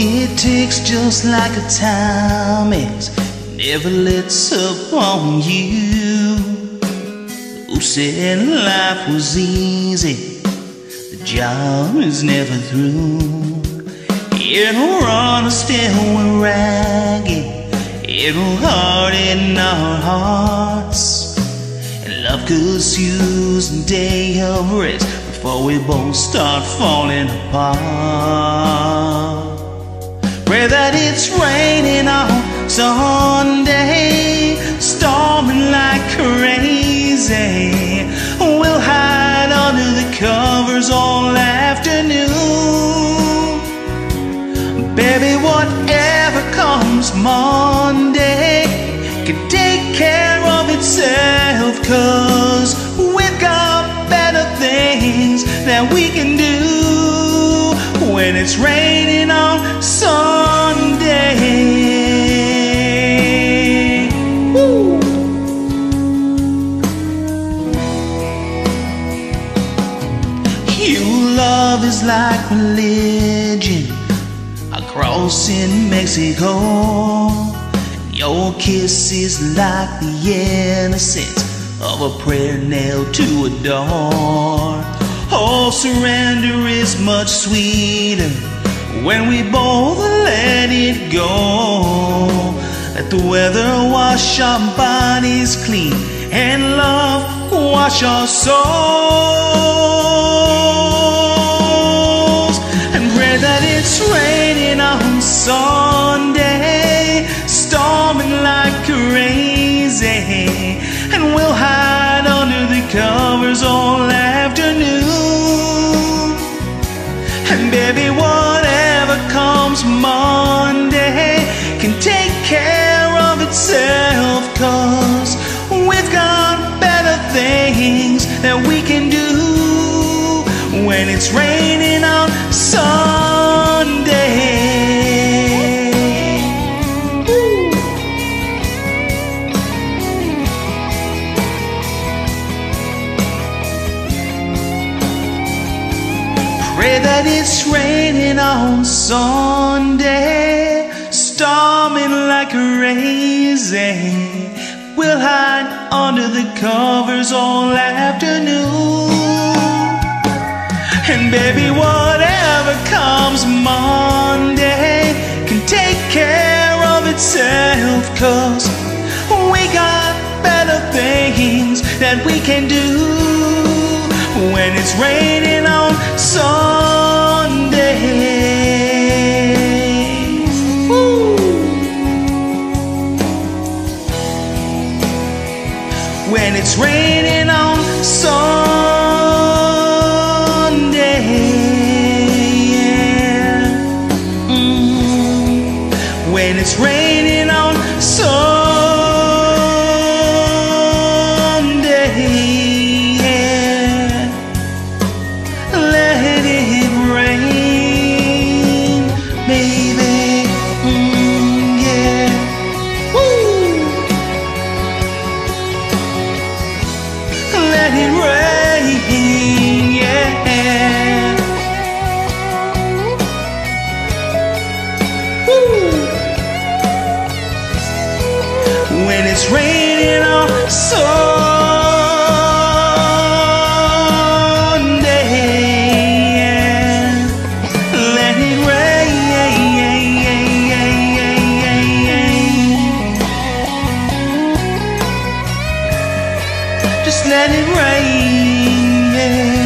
It ticks just like a time it never lets up on you. Who said life was easy? The job is never through. It'll run us till we're ragged. It'll harden our hearts. And love could use a day of rest before we both start falling apart. Pray that it's raining on Sunday, storming like crazy. We'll hide under the covers all afternoon. Baby, whatever comes Monday can take care of itself, cause we've got better things that we can do when it's raining You love is like religion across in Mexico. Your kiss is like the innocence of a prayer nailed to a door. Oh, surrender is much sweeter when we both let it go. Let the weather wash our bodies clean and love wash our souls. Sunday, storming like crazy. And we'll hide under the covers all afternoon. And baby, whatever comes Monday can take care of itself. Cause we've got better things that we can do when it's raining on Sunday. That it's raining on Sunday, storming like a crazy. We'll hide under the covers all afternoon. And baby, whatever comes Monday can take care of itself. Cause we got better things that we can do when it's raining on Sunday. Yeah. When it's raining on Sunday, Just let it rain, yeah.